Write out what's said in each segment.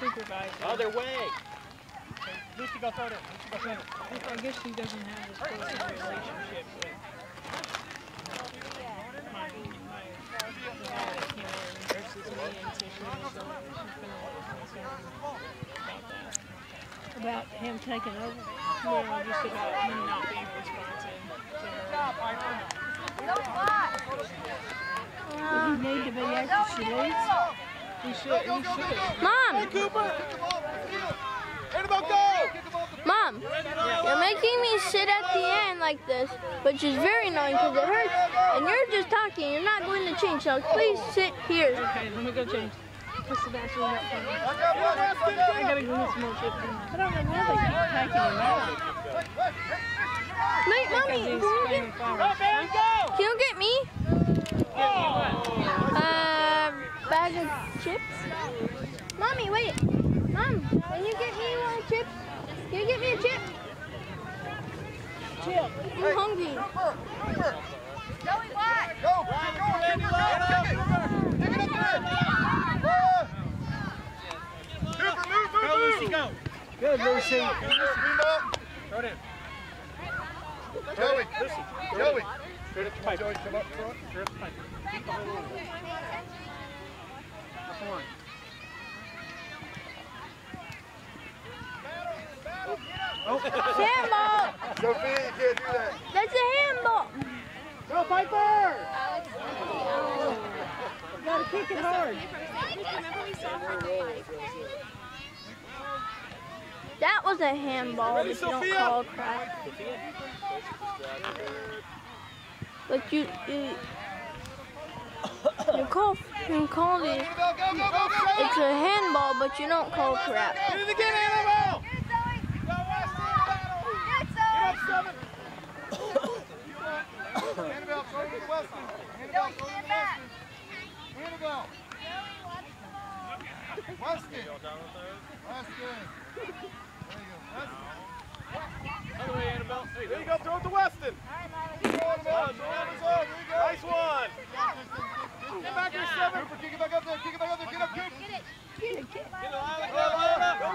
Supervisor. Other way. Lucy, go throw it. Lucy, go throw it. I guess she doesn't have this close of a relationship with my, my, the guy that versus me and so so she's been a little concerned about that. About him taking over? Well, just about him not being responsive to her. Does he need to be after she leaves? He should, he should. Mom, Cooper. Annabelle, go. Mom, you're making me sit at the end like this, which is very annoying because it hurts, and you're just talking. You're not going to change, so please sit here. Okay, let me go change. What's the best one up for me? I gotta go get some more chips. I don't know why they keep taking him out. Wait, mommy, He's can you spraying get, flowers. Huh? can you get me Get me what? a bag of chips? Mommy, wait. Mom, can you get me one of chips? Can you get me a chip? Chip. I'm hungry. Go. Go. Andy, Take it. It up there. Cooper, move, move, Go. Lucy, go. Good, Lucy. Throw it in. Joey. Joey. Straight up the pipe. Joey, come up front. Straight up the pipe. Keep the whole room. Come on. Handball. Sophia, you can't do that. That's a handball. Go, Piper! You Gotta kick it hard. That was a handball, but you don't call crap. But you, you, you call, you call it, go, go, go, go. it's a handball, but you don't call crap. Get it again. Go, up. Annabelle, throw to Weston. Annabelle, it to Weston. Annabelle. Weston. Weston. There you go. Weston. Other way, Annabelle. There you go. throw it to Weston. Go, Annabelle. Throw it to Weston. There you go. Nice one. Get back here, seven. Cooper, kick it back up there. Kick it back up there. Get up.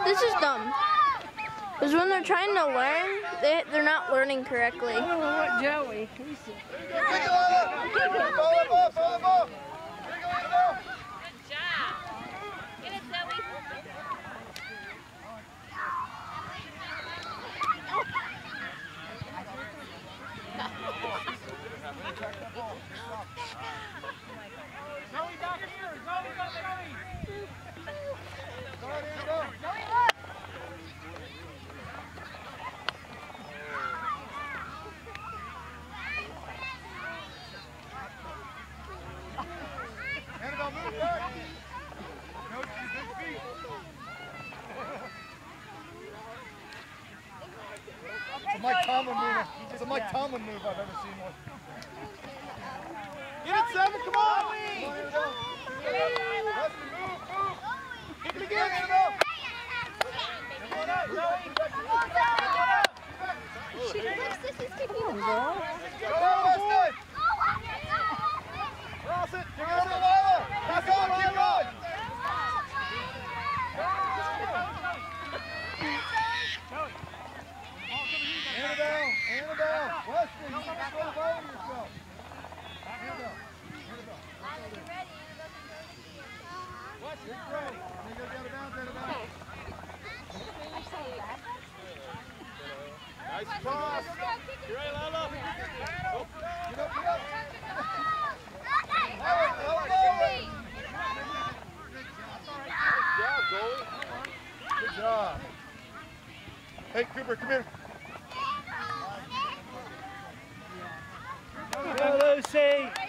This is dumb. Because when they're trying to learn, they, they're not learning correctly. I don't know what Joey, Kick it, Lila. Kick it. Follow him up, follow him up. Kick it, Annabelle. Zoe back here. Zoe, go, Zoe. Go ahead, Annabelle. Annabelle, move back. No, your big feet. It's a Mike Tomlin move. Ah. It's a Mike Tomlin move I've ever seen one. Get it, seven. Come on. Come on, Annabelle. Weston, move, move. Kick it again, Annabelle. Come on up, Zoe. Come on up. Go, Weston. Cross it. Kick it over to Lila. Pass on. Keep going. Annabelle. Annabelle. Weston, you can throw the ball to yourself. Annabelle. Annabelle. Weston, get ready. You go down to bounds, Annabelle. Nice cross. You ready, Lila? Get up, get up. Lower, lower, lower. Good job, goalie. Good job. Hey, Cooper, come here. Lucy!